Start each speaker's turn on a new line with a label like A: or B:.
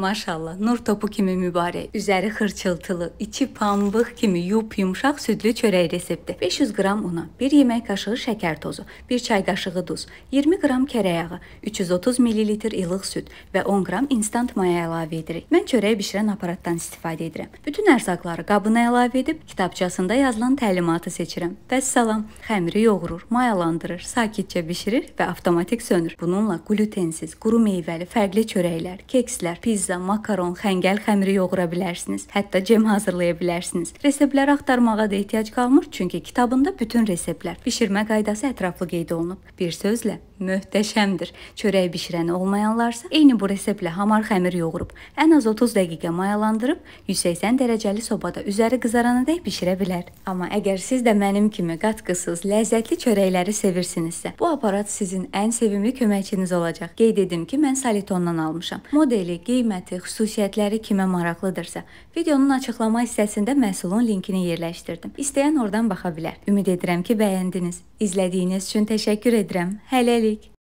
A: Maşallah, nur topu kimi mübarək, üzəri xırçıltılı, içi pambıq kimi yup-yumşaq südlü çörək resepti. 500 qram una, 1 yemək qaşığı şəkər tozu, 1 çay qaşığı duz, 20 qram kərə yağı, 330 ml ilıq süd və 10 qram instant maya əlavə edirik. Mən çörək bişirən aparatdan istifadə edirəm. Bütün ərzaqları qabına əlavə edib kitabçasında yazılan təlimatı seçirəm. Vəssalam, xəmiri yoğurur, mayalandırır, sakitcə bişirir və avtomatik sönür. Bununla glutensiz, quru meyvəli, fərqli çörəklər, kekslər, pizza pizza, makaron, xəngəl xəmiri yoğura bilərsiniz. Hətta cem hazırlaya bilərsiniz. Reseptləri axtarmağa da ehtiyac qalmır, çünki kitabında bütün reseptlər, bişirmə qaydası ətraflı qeyd olunub. Bir sözlə, möhtəşəmdir. Çörək bişirəni olmayanlarsa eyni bu reseptlə hamar xəmir yoğurub, ən az 30 dəqiqə mayalandırıb 180 dərəcəli sobada üzəri qızaranadək bişirə bilər. Amma əgər siz də mənim kimi qatqısız, ləzzətli çörəkləri sevirsinizsə, bu aparat sizin ən sevimli köməkçiniz olacaq. Qeyd edim ki, mən Salitondan almışam. Modeli, qiyməti qiyməti, xüsusiyyətləri kimə maraqlıdırsa, videonun açıqlama hissəsində məhsulun linkini yerləşdirdim. İstəyən oradan baxa bilər. Ümid edirəm ki, bəyəndiniz. İzlədiyiniz üçün təşəkkür edirəm. Hələlik.